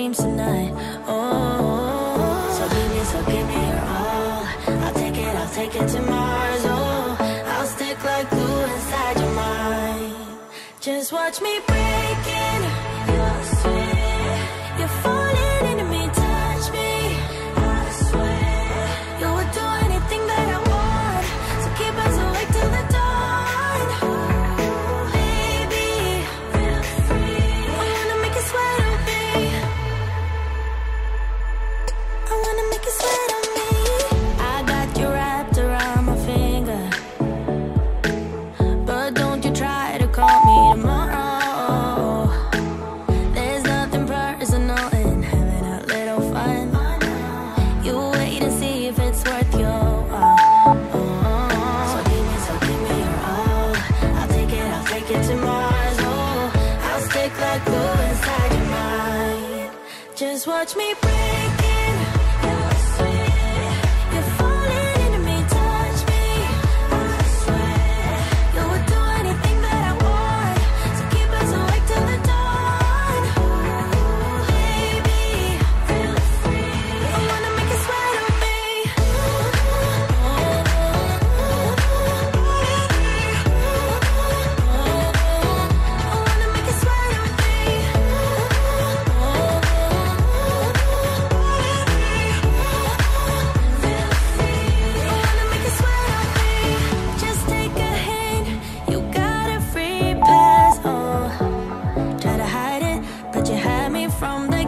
dreams tonight. Oh, so give me, so give me your all. I'll take it, I'll take it to Mars. Oh, I'll stick like glue inside your mind. Just watch me break. watch me break. from the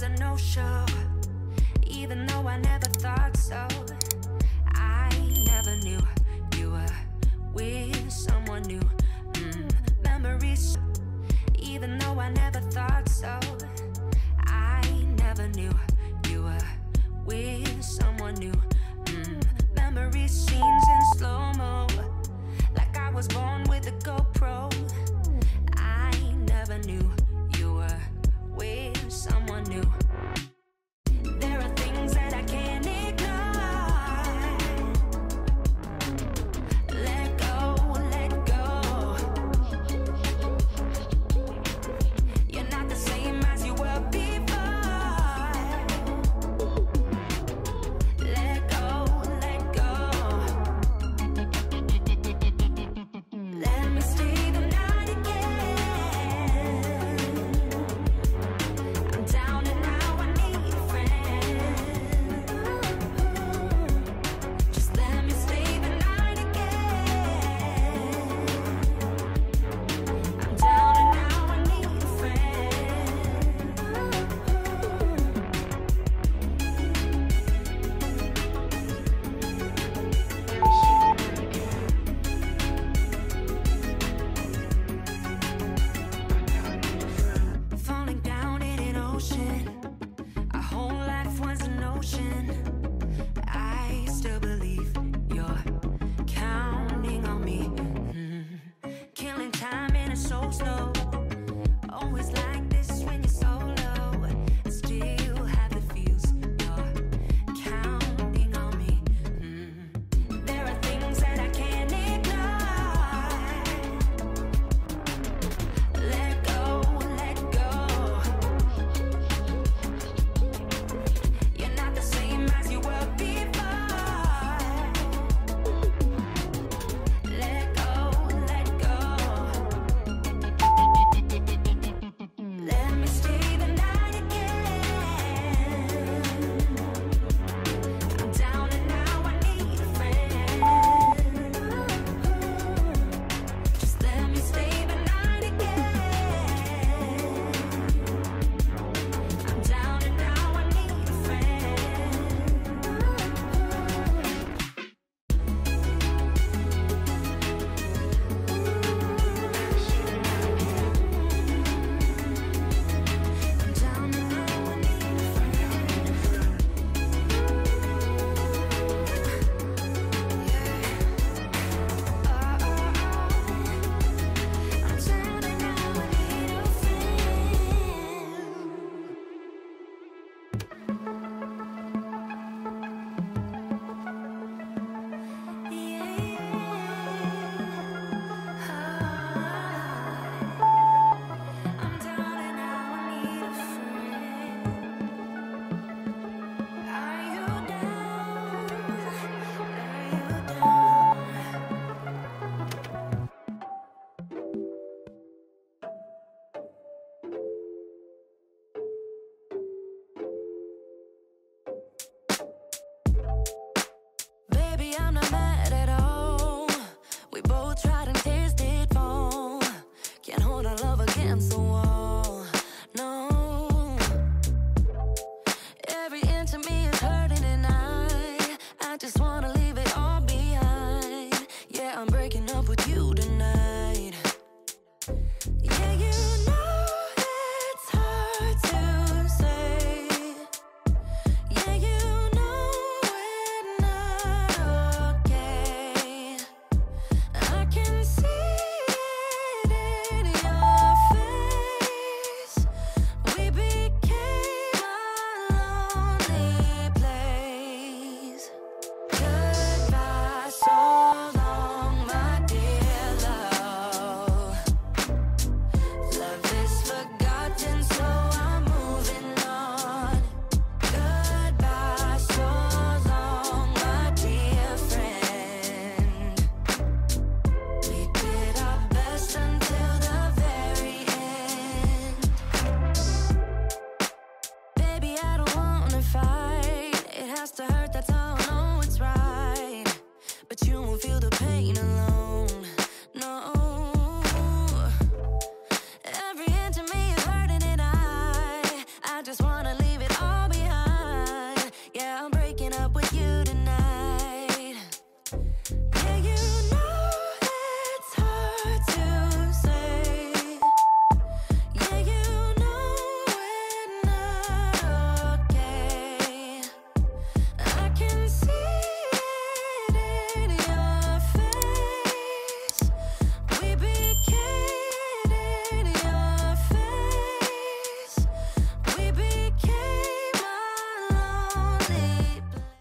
was a no-show Even though I never thought so. I never knew you were with someone new. Mm, Memories Even though I never thought so. I never knew you were with someone new. Mm, Memories, scenes in slow-mo Like I was born with a GoPro. I never knew